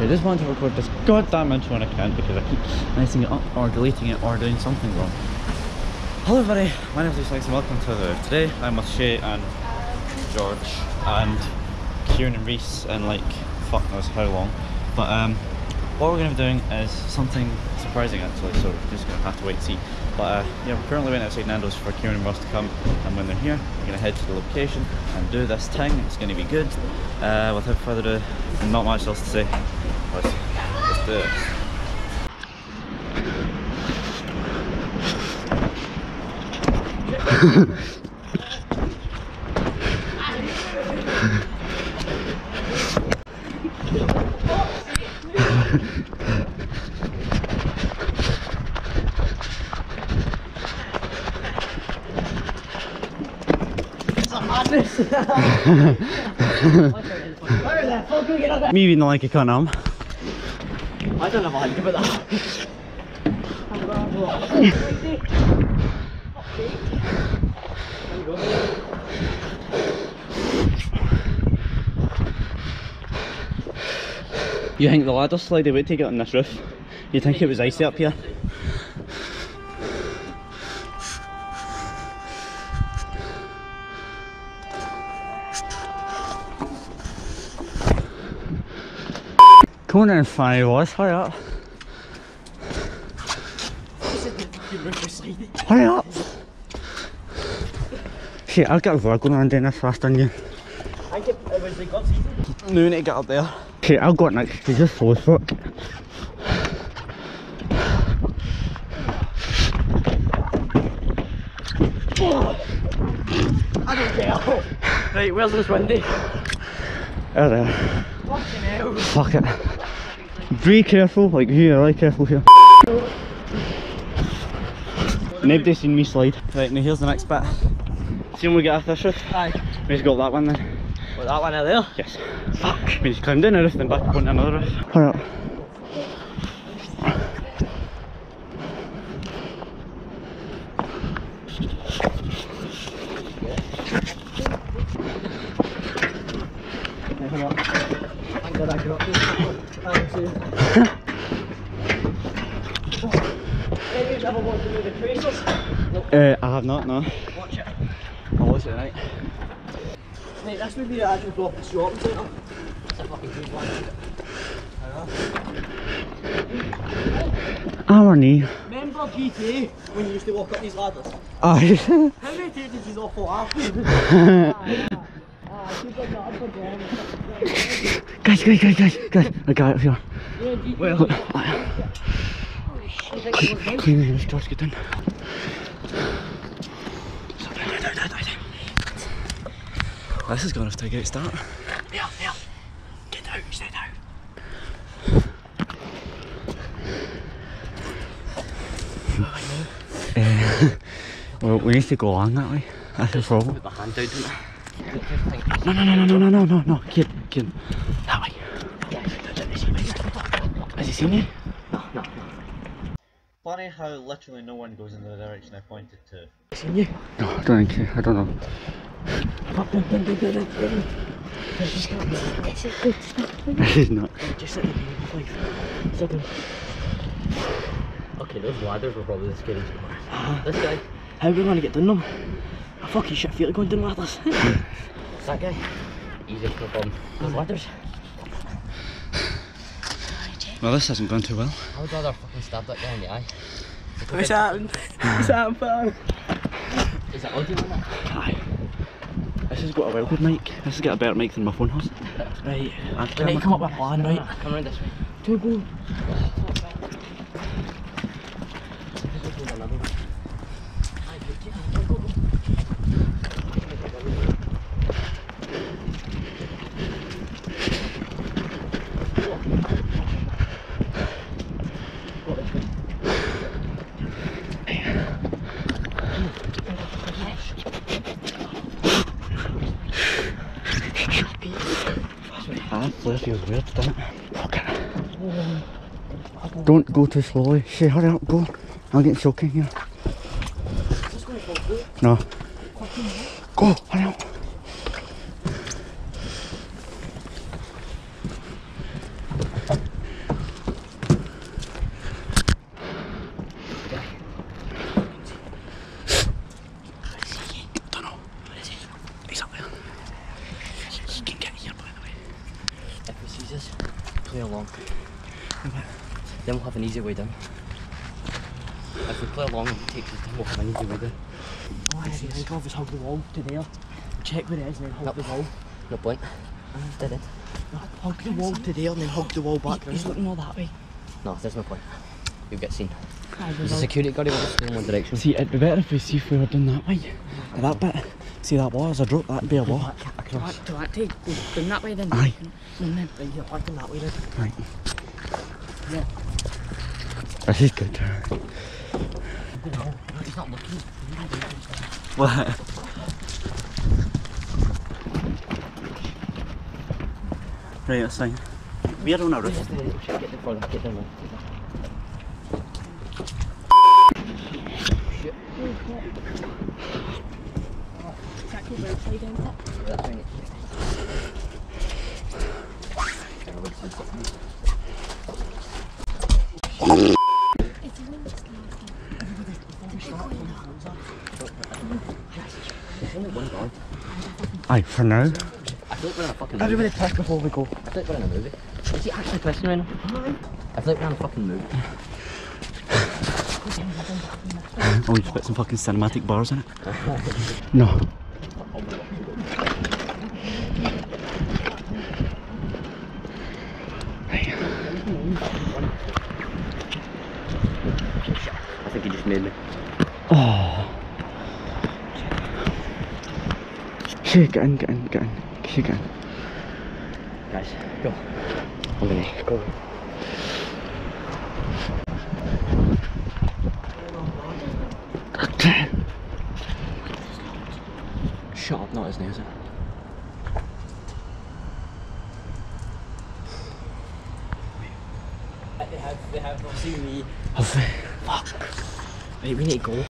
I just want to record this goddamn intro on account because I keep messing it up or deleting it or doing something wrong. Hello everybody, my name is Luke and welcome to the today I'm with Shae and George and Kieran and Reese and like fuck knows how long. But um what we're gonna be doing is something surprising actually, so we're just gonna have to wait and see. But uh, yeah, we're currently waiting outside Nando's for Kieran and Ross to come, and when they're here, we're gonna head to the location and do this thing. It's gonna be good. Uh, without further ado, not much else to say. Let's, let's do this. Me being like a cunt, um. I don't know how to give it that. You think the ladder slide would take it on this roof? You think it was icy up here? Come on in, funny boys, hurry up. Hurry up! Shit, I'll get a vlog going on doing this faster than you. I think it was like God's No, we need to get up there. Okay, I'll go next to just so fuck. I don't care. Right, where's this windy? There, there. Fucking hell. Fuck it. Be careful, like here, really careful here. Nobody's seen me slide. Right, now here's the next bit. See when we get off this roof? Aye. We just got that one then. What, that one out there? Yes. Fuck. We just climbed down the roof then back up onto another roof. Up. Thank God I got this. Thanks, you. Any of you ever do the tracers? Nope. Uh, I have not, no. Watch it. I'll watch it tonight. Mate, this would be the actual proper shopping centre. It's a fucking good one. Our knee. Remember GTA when you used to walk up these ladders? Aye. How many takes did you for after? guys, guys, guys, guys, guys. I got it here. Well, The get down. This is going to have to a great start. yeah, yeah. Get out, get out. Uh, well, we need to go along that way. That's the problem. Put the hand out, didn't I? No, no, no, no, no, no, no, no. Kid, kid. That way. Has he seen you? Funny how literally no one goes in the direction I pointed to. Seen you? No, I don't think. I don't know. This is not. Just sit there, please. Sit down. Okay, those ladders were probably the scariest part. Uh-huh. This guy, how are we going to get down them? I fucking shit feel like going down ladders. That guy. Easy, no problem. Those ladders. Well, this hasn't gone too well. I would rather fucking stab that guy in the eye. What's happened? What's happened, fam? Is it audio on that? Aye. This has got a well good mic. This has got a better mic than my phone has. Right, I've we need to come up with a plan, right? Come around this way. Two go. Flare feels weird, doesn't it? Fuck it. Don't go too slowly. Say, hurry up, go. I'm getting soaking here. No. Go, hurry up. Play along. Then we'll have an easy way down. If we play along and take the time, we'll have an easy way down. Oh, if you think of is hug the wall to there. Check where it is and then hug Nope. the wall. No point. Uh-huh. Dead end. No, hug the wall to there and then hug the wall back He's round. looking all that way. No, there's no point. You'll get seen. Aye, There's a security guard who will just in one direction. See, it'd be better if we see if we were done that way. That bit. See that wall? As I drop that, be a wall. Do I, do I take go that way then? Aye. And then Right, you're that way then. Right. This is good. He's not looking. What? Right, that's fine. We're on a roof. Get them further, get them exactly Aye, for now. I feel like we're in a fucking movie. Everybody piss before we go. I feel like we're in a movie. Is he actually pissing right now? I feel like we're in a fucking movie. Oh, we just put some fucking cinematic bars in it. no. I think he just made me. Oh. Shit, get in, get in, get in. Shit, get in. Guys, go. I'm gonna go. Shut up, not his name, is it? They have, they have not seen me. Have we? Right, we need to go.